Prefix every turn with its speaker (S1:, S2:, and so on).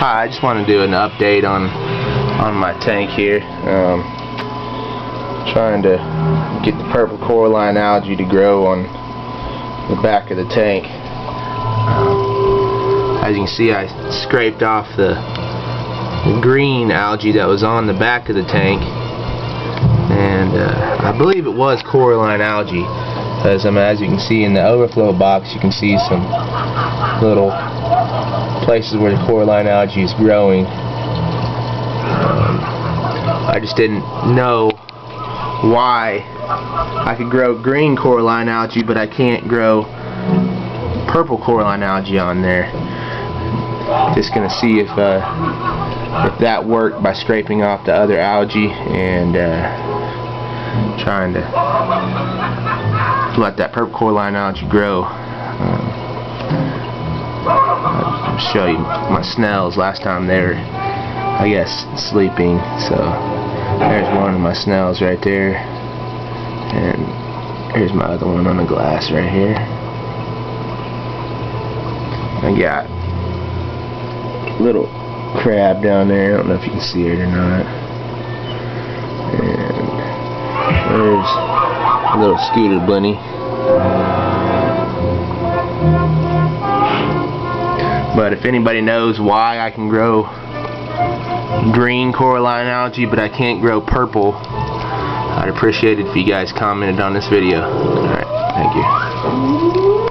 S1: Hi, I just want to do an update on on my tank here. Um, trying to get the purple coralline algae to grow on the back of the tank. Um, as you can see, I scraped off the, the green algae that was on the back of the tank, and uh, I believe it was coralline algae. As, um, as you can see in the overflow box, you can see some little places where the coralline algae is growing. I just didn't know why I could grow green coralline algae, but I can't grow purple coralline algae on there. Just gonna see if uh, if that worked by scraping off the other algae and uh, trying to let that purple coralline algae grow. Show you my snails last time they were, I guess, sleeping. So there's one of my snails right there, and here's my other one on the glass right here. I got little crab down there. I don't know if you can see it or not. And there's a little scooter blenny. But if anybody knows why I can grow green coralline algae but I can't grow purple, I'd appreciate it if you guys commented on this video. Alright, thank you.